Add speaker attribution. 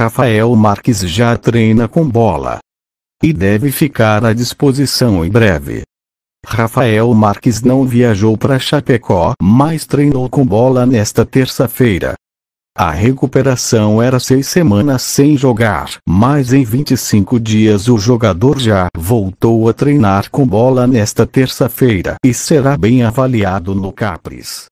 Speaker 1: Rafael Marques já treina com bola. E deve ficar à disposição em breve. Rafael Marques não viajou para Chapecó, mas treinou com bola nesta terça-feira. A recuperação era seis semanas sem jogar, mas em 25 dias o jogador já voltou a treinar com bola nesta terça-feira e será bem avaliado no Capris.